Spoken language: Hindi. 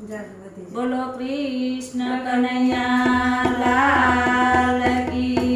बोलो कृष्ण कन्हैया लाल की।